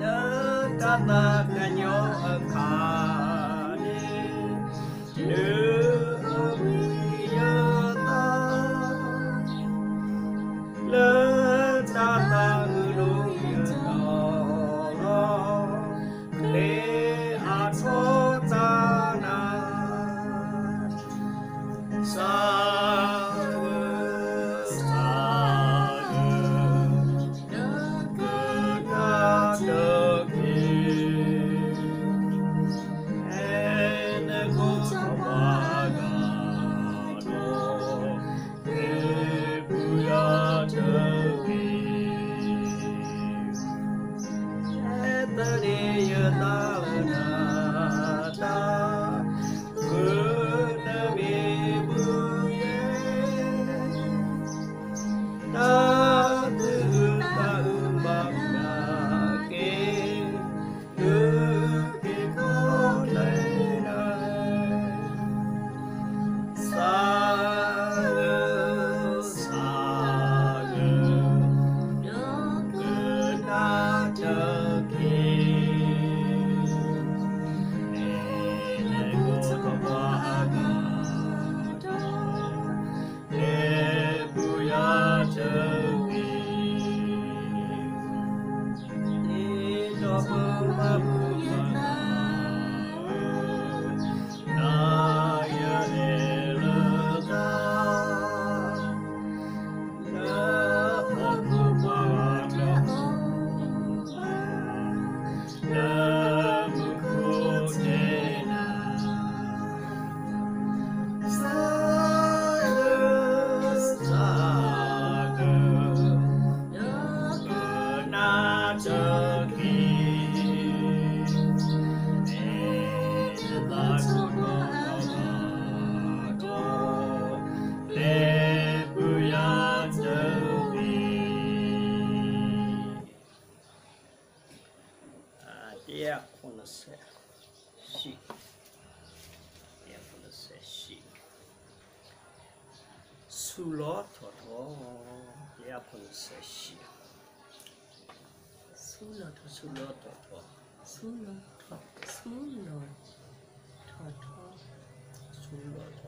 на тонах God's doing. 아, 디아코노스 시. 디아코노스 시. 술로토토 디아코노스 시. 술로토 술로토토 술로토 술로토토 술로토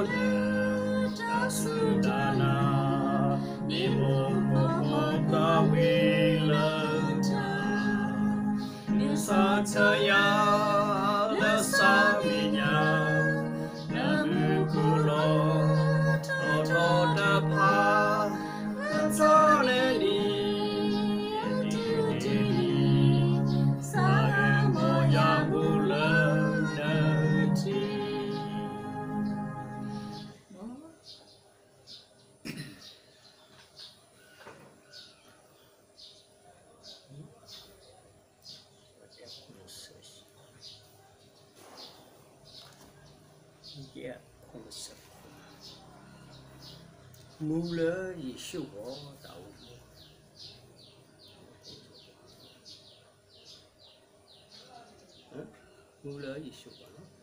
Salut, ta မူလယေရှုဘောတာဝမူလယေရှုဘောနော်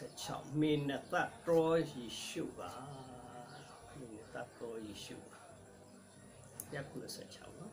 16မိနတတော်ယေရှုပါမိနတတော်ယေရှုပါရက်96နော်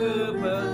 Away.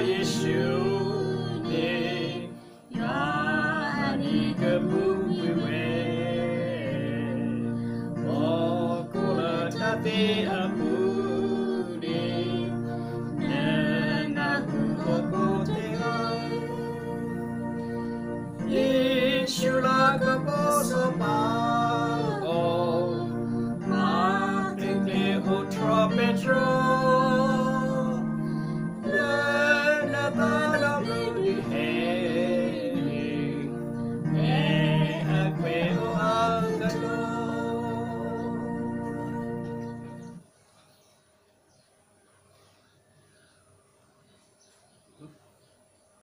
Lo sa yeshu ni ya ni ke bu we we o ko la ta te apu ni na na ku ko ko te ai Yeshu la ka po so pa o ma te te o tro petro na na ta